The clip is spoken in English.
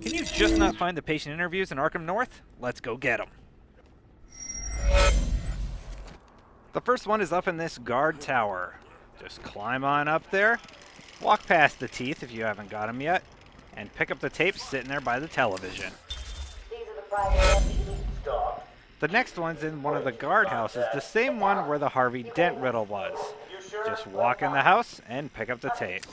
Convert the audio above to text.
Can you just not find the patient interviews in Arkham North? Let's go get them. The first one is up in this guard tower. Just climb on up there, walk past the teeth if you haven't got them yet, and pick up the tape sitting there by the television. The next one's in one of the guard houses, the same one where the Harvey Dent riddle was. Just walk in the house and pick up the tape.